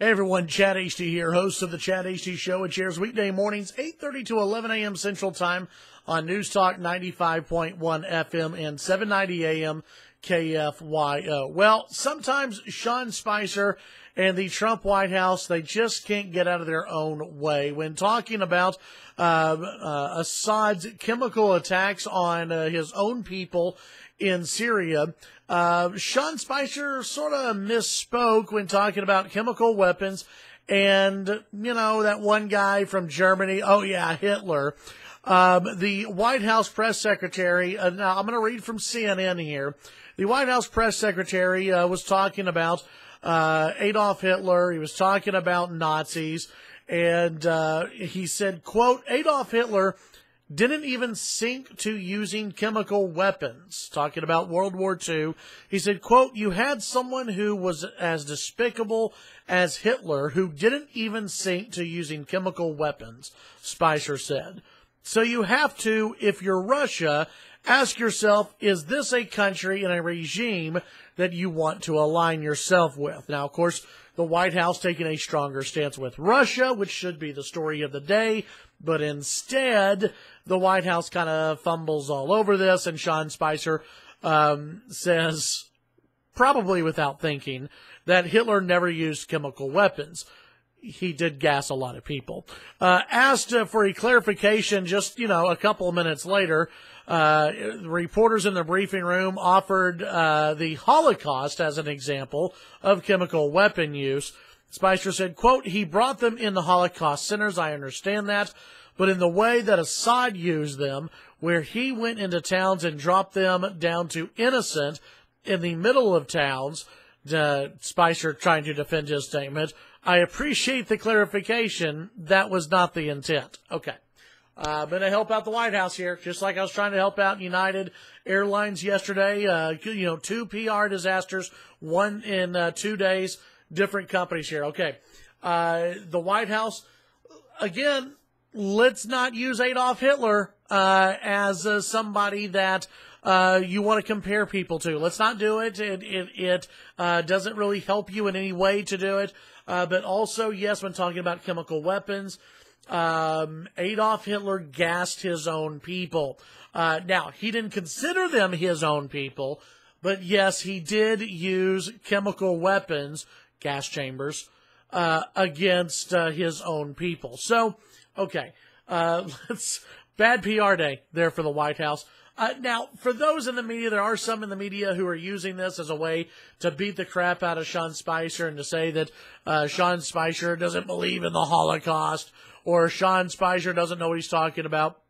Hey everyone, Chad Hasty here, host of the Chad Hasty Show. It shares weekday mornings, 8.30 to 11 a.m. Central Time on News Talk 95.1 FM and 790 a.m. KFYO. Well, sometimes Sean Spicer and the Trump White House, they just can't get out of their own way. When talking about uh, uh, Assad's chemical attacks on uh, his own people in Syria, uh, Sean Spicer sort of misspoke when talking about chemical weapons. And, you know, that one guy from Germany, oh yeah, Hitler. Um, the White House press secretary, uh, now I'm going to read from CNN here. The White House press secretary uh, was talking about uh, Adolf Hitler. He was talking about Nazis. And uh, he said, quote, Adolf Hitler didn't even sink to using chemical weapons. Talking about World War II, he said, quote, you had someone who was as despicable as Hitler who didn't even sink to using chemical weapons, Spicer said. So you have to, if you're Russia, ask yourself, is this a country and a regime that you want to align yourself with? Now, of course, the White House taking a stronger stance with Russia, which should be the story of the day, but instead, the White House kind of fumbles all over this, and Sean Spicer um, says, probably without thinking, that Hitler never used chemical weapons. He did gas a lot of people. Uh, asked uh, for a clarification just, you know, a couple of minutes later, uh, reporters in the briefing room offered uh, the Holocaust as an example of chemical weapon use. Spicer said, quote, he brought them in the Holocaust centers. I understand that but in the way that Assad used them, where he went into towns and dropped them down to innocent in the middle of towns. Spicer trying to defend his statement. I appreciate the clarification. That was not the intent. Okay. Uh, going to help out the White House here, just like I was trying to help out United Airlines yesterday. Uh, you know, two PR disasters, one in uh, two days, different companies here. Okay. Uh, the White House, again, let's not use Adolf Hitler uh, as uh, somebody that uh, you want to compare people to. Let's not do it. It it, it uh, doesn't really help you in any way to do it. Uh, but also, yes, when talking about chemical weapons, um, Adolf Hitler gassed his own people. Uh, now he didn't consider them his own people, but yes, he did use chemical weapons, gas chambers, against his own people. So Okay. Uh, let's bad PR day there for the White House. Uh, now, for those in the media, there are some in the media who are using this as a way to beat the crap out of Sean Spicer and to say that uh, Sean Spicer doesn't believe in the Holocaust or Sean Spicer doesn't know what he's talking about.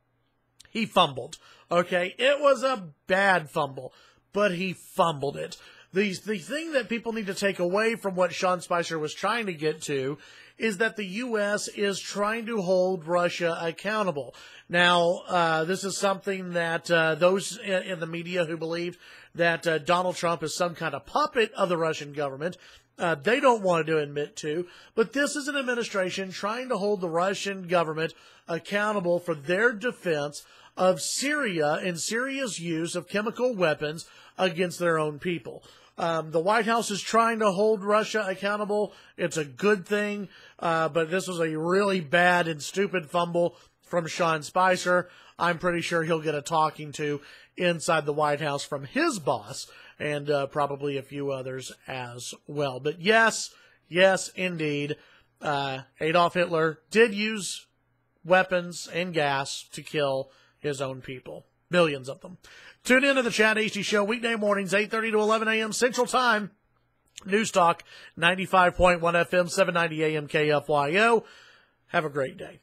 He fumbled. Okay, it was a bad fumble, but he fumbled it. The the thing that people need to take away from what Sean Spicer was trying to get to is that the U.S. is trying to hold Russia accountable. Now, uh, this is something that uh, those in, in, the media who believe that uh, Donald Trump is some kind of puppet of the Russian government. Uh, they don't want to admit to, but this is an administration trying to hold the Russian government accountable for their defense of Syria and Syria's use of chemical weapons against their own people. Um, the White House is trying to hold Russia accountable. It's a good thing, uh, but this was a really bad and stupid fumble from Sean Spicer. I'm pretty sure he'll get a talking to inside the White House from his boss and uh, probably a few others as well. But yes, yes, indeed, uh, Adolf Hitler did use weapons and gas to kill his own people, millions of them. Tune in to the Chad Hasty Show weekday mornings, 8.30 to 11 a.m. Central Time. News Talk, 95.1 FM, 790 AM KFYO. Have a great day.